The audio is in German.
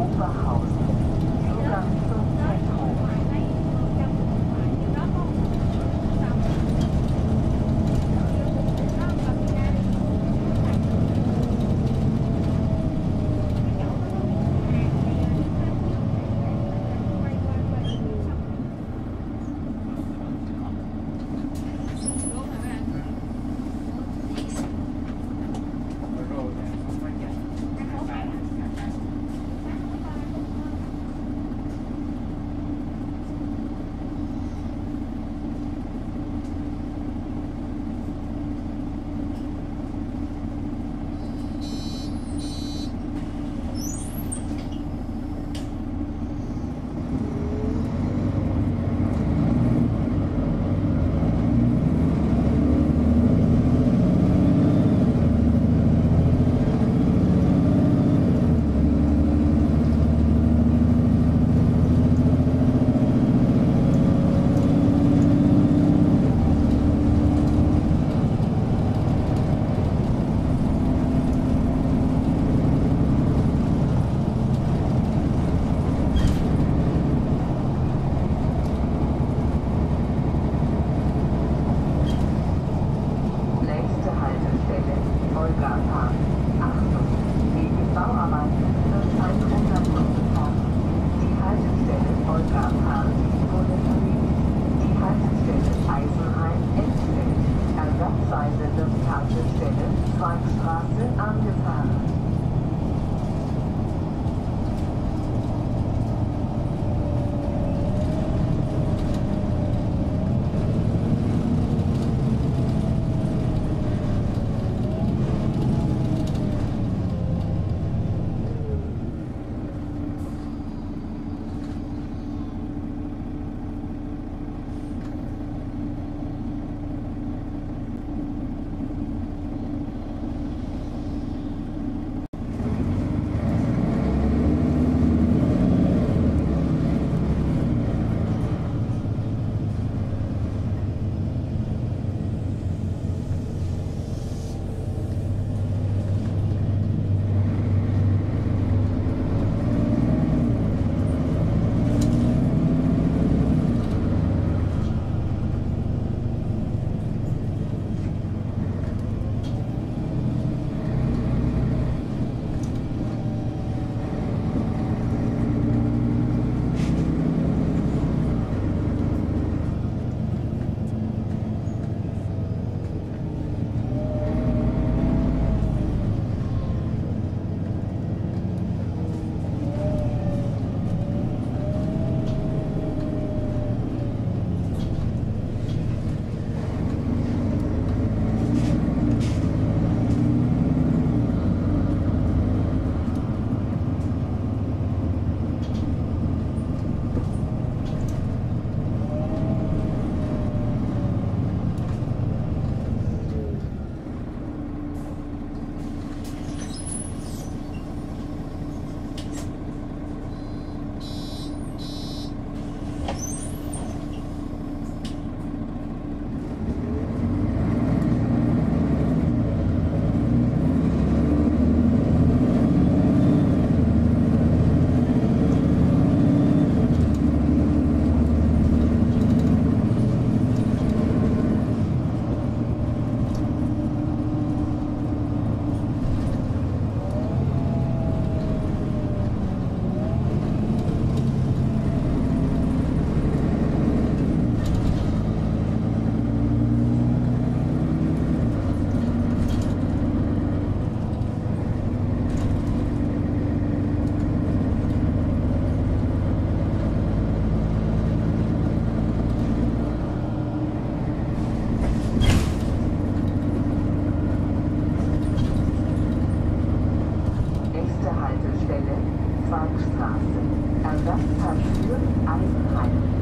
工作好。Haltestelle Quarkstraße. Ersatzfahrspur Eisenheim.